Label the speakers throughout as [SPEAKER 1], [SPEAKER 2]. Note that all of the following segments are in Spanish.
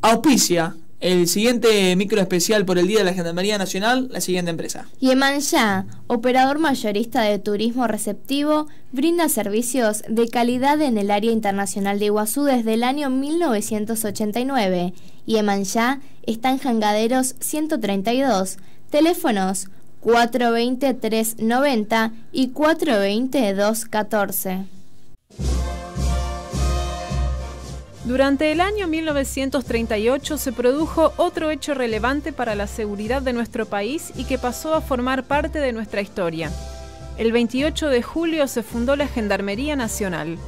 [SPEAKER 1] auspicia el siguiente micro especial por el Día de la Gendarmería Nacional, la siguiente empresa.
[SPEAKER 2] Yemanjá, operador mayorista de turismo receptivo, brinda servicios de calidad en el área internacional de Iguazú desde el año 1989. Yemanjá está en Jangaderos 132, teléfonos 420-390 y 420-214.
[SPEAKER 3] Durante el año 1938 se produjo otro hecho relevante para la seguridad de nuestro país y que pasó a formar parte de nuestra historia. El 28 de julio se fundó la Gendarmería Nacional.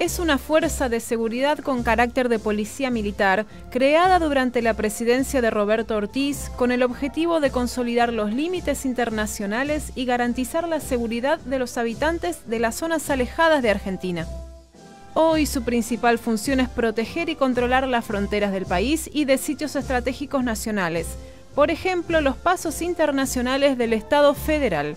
[SPEAKER 3] Es una fuerza de seguridad con carácter de policía militar creada durante la presidencia de Roberto Ortiz con el objetivo de consolidar los límites internacionales y garantizar la seguridad de los habitantes de las zonas alejadas de Argentina. Hoy su principal función es proteger y controlar las fronteras del país y de sitios estratégicos nacionales, por ejemplo los pasos internacionales del Estado federal.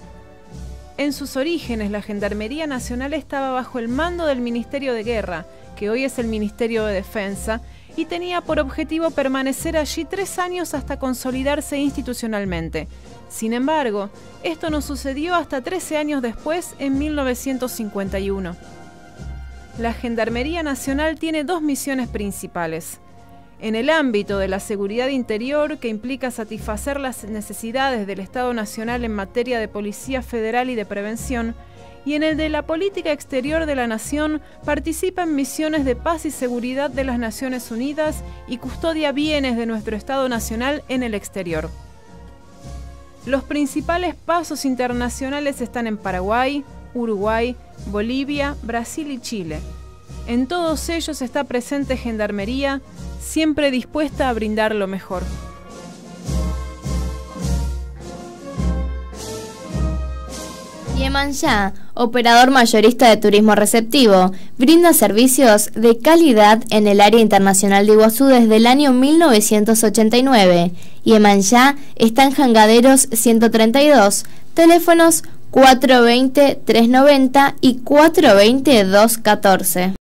[SPEAKER 3] En sus orígenes la Gendarmería Nacional estaba bajo el mando del Ministerio de Guerra, que hoy es el Ministerio de Defensa, y tenía por objetivo permanecer allí tres años hasta consolidarse institucionalmente. Sin embargo, esto no sucedió hasta 13 años después, en 1951. La Gendarmería Nacional tiene dos misiones principales. En el ámbito de la seguridad interior, que implica satisfacer las necesidades del Estado Nacional en materia de policía federal y de prevención, y en el de la política exterior de la nación, participa en misiones de paz y seguridad de las Naciones Unidas y custodia bienes de nuestro Estado Nacional en el exterior. Los principales pasos internacionales están en Paraguay, Uruguay, Bolivia, Brasil y Chile. En todos ellos está presente Gendarmería, siempre dispuesta a brindar lo mejor.
[SPEAKER 2] Yemanjá, operador mayorista de turismo receptivo, brinda servicios de calidad en el área internacional de Iguazú desde el año 1989. Yemanjá está en Jangaderos 132, teléfonos 420-390 y 420-214.